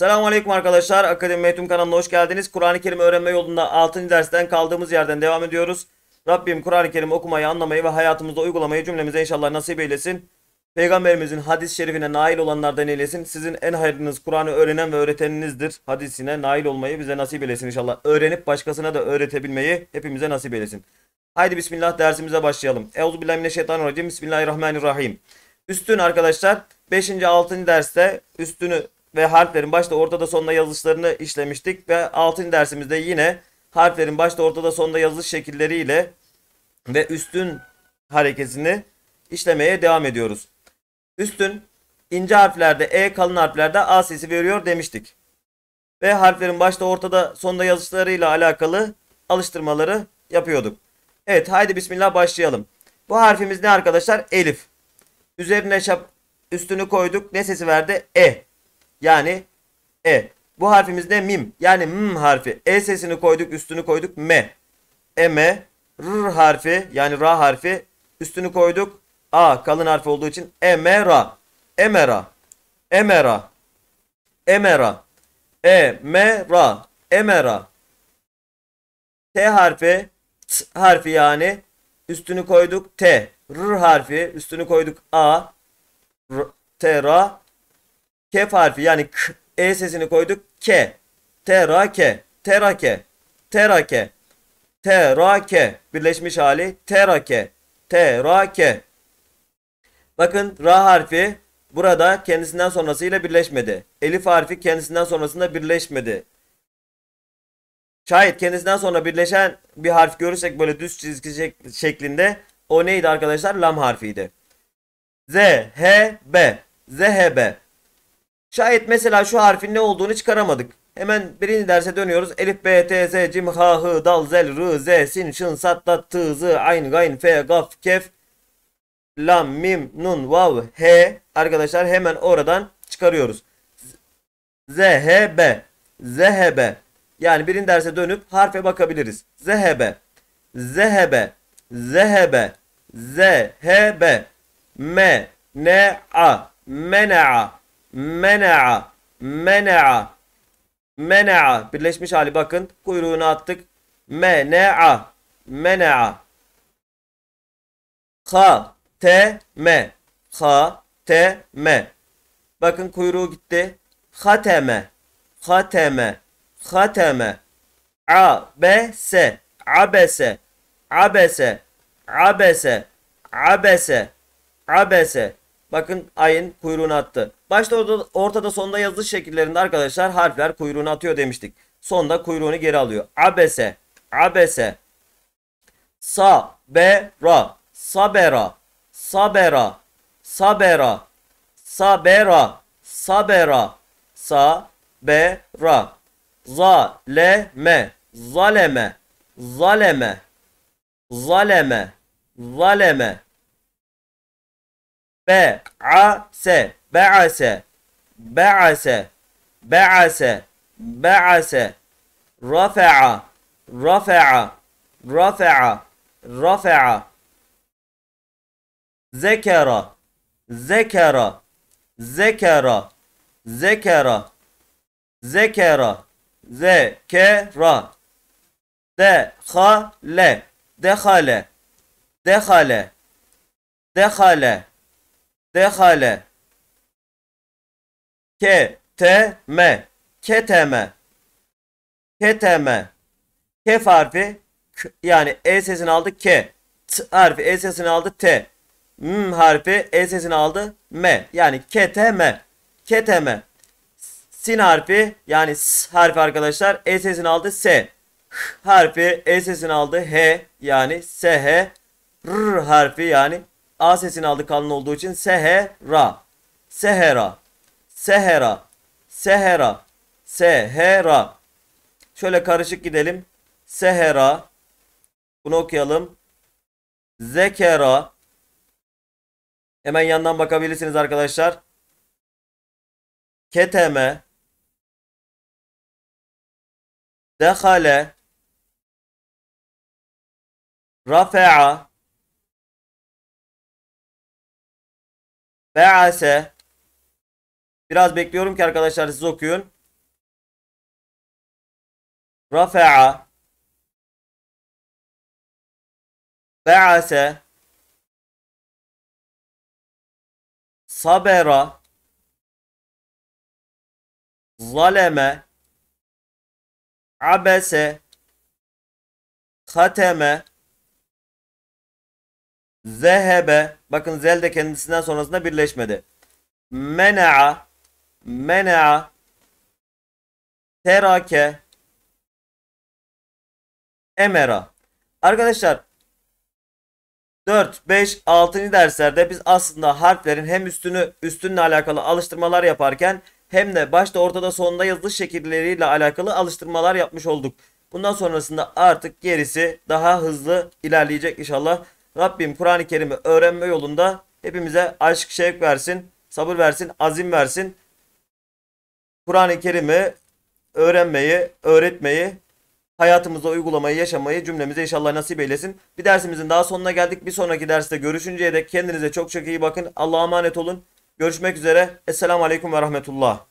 Selamun Aleyküm arkadaşlar. Akademi Mehtum kanalına hoş geldiniz. Kur'an-ı Kerim öğrenme yolunda 6. dersten kaldığımız yerden devam ediyoruz. Rabbim Kur'an-ı Kerim okumayı, anlamayı ve hayatımızda uygulamayı cümlemize inşallah nasip eylesin. Peygamberimizin hadis-i şerifine nail olanlardan eylesin. Sizin en hayırlınız Kur'an'ı öğrenen ve öğreteninizdir. Hadisine nail olmayı bize nasip eylesin inşallah. Öğrenip başkasına da öğretebilmeyi hepimize nasip eylesin. Haydi bismillah dersimize başlayalım. Euzubillahimineşşeytanirracim. Bismillahirrahmanirrahim. Üstün arkadaşlar 5. 6. derste üstünü ve harflerin başta ortada sonunda yazılışlarını işlemiştik ve 6. dersimizde yine harflerin başta ortada sonunda yazılış şekilleriyle ve üstün hareketini işlemeye devam ediyoruz. Üstün ince harflerde E kalın harflerde A sesi veriyor demiştik. Ve harflerin başta ortada sonunda yazışlarıyla alakalı alıştırmaları yapıyorduk. Evet haydi bismillah başlayalım. Bu harfimiz ne arkadaşlar? Elif. Üzerine şap üstünü koyduk. Ne sesi verdi? E. Yani E. Bu harfimiz ne? Mim. Yani M harfi. E sesini koyduk, üstünü koyduk. M. Eme. R harfi yani Ra harfi. Üstünü koyduk. A kalın harfi olduğu için Emera. Emera. Emera. Emera. Emera. Emera. T harfi. T harfi yani. Üstünü koyduk. T. R harfi. Üstünü koyduk. A. R, T, Ra. Kef harfi yani K. E sesini koyduk. K. Terake. Terake. Terake. Terake. Birleşmiş hali. Terake. Terake. Bakın Ra harfi burada kendisinden sonrasıyla birleşmedi. Elif harfi kendisinden sonrasında birleşmedi. Şayet kendisinden sonra birleşen bir harf görürsek böyle düz çizgi şek- şeklinde o neydi arkadaşlar? Lam harfiydi. Z, H, B. Zehebe. Şayet mesela şu harfin ne olduğunu çıkaramadık. Hemen birinci derse dönüyoruz. Elif, B, T, Z, Cim, H, H, Dal, Zel, R, Z, Sin, Şın, Sat, Dat, T, Z, Ayn, Gayn, F, Gaf, Kef, Lam, Mim, Nun, Vav, H. Arkadaşlar hemen oradan çıkarıyoruz. Z, H, B. Zehebe. Yani birinci derse dönüp harfe bakabiliriz. Zehebe. Zehebe. Zehebe. Zehebe. Me. Ne. A. Mena'a. Mena'a. Mena'a. Mena'a. Birleşmiş hali bakın. Kuyruğunu attık. Mena'a. Mena'a. Ha. Te. Me. Ha. Te. Me. Bakın kuyruğu gitti. Hateme. Hateme. Hateme. A. B. S. Abese. Abese. Abese. Abese. Abese. Bakın ayın kuyruğunu attı. Başta ortada, ortada sonda yazılış şekillerinde arkadaşlar harfler kuyruğunu atıyor demiştik. Sonda kuyruğunu geri alıyor. Abese. Abese. Sa. Be. Ra. Sabera. Sabera. Sabera. Sabera. Sabera. Sa. Be. Ra. Zaleme. Zaleme. Zaleme. Zaleme. Zaleme. Be'ase. Be'ase. Be'ase. Be'ase. Be'ase. Rafa'a. Rafa'a. Rafa'a. Rafa'a. Zekera. Zekera. Zekera. Zekera. Zekera. Zekera. Dehale. Dehale. Dehale. Dehale. Dehale. Keteme. Keteme. Keteme. Kef harfi k- yani E sesini aldı K. T harfi E sesini aldı T. M harfi E sesini aldı M. Yani keteme. Keteme. Sin harfi yani S harfi arkadaşlar E sesini aldı S. H harfi E sesini aldı H yani SH. R harfi yani A sesini aldı kalın olduğu için Sehera. Sehera. Sehera. Sehera. Sehera. Şöyle karışık gidelim. Sehera. Bunu okuyalım. Zekera. Hemen yandan bakabilirsiniz arkadaşlar. Keteme. Dehale. Rafa'a. Be'ase. Biraz bekliyorum ki arkadaşlar siz okuyun. Rafa'a. Be'ase. Sabera. Zaleme. Abese. Hateme zehebe bakın zel de kendisinden sonrasında birleşmedi. Mena'a mena'a terake emera. Arkadaşlar 4, 5, 6. derslerde biz aslında harflerin hem üstünü üstünle alakalı alıştırmalar yaparken hem de başta ortada sonunda yazılış şekilleriyle alakalı alıştırmalar yapmış olduk. Bundan sonrasında artık gerisi daha hızlı ilerleyecek inşallah. Rabbim Kur'an-ı Kerim'i öğrenme yolunda hepimize aşk, şevk versin, sabır versin, azim versin. Kur'an-ı Kerim'i öğrenmeyi, öğretmeyi, hayatımızda uygulamayı, yaşamayı cümlemize inşallah nasip eylesin. Bir dersimizin daha sonuna geldik. Bir sonraki derste görüşünceye dek kendinize çok çok iyi bakın. Allah'a emanet olun. Görüşmek üzere. Esselamu Aleyküm ve Rahmetullah.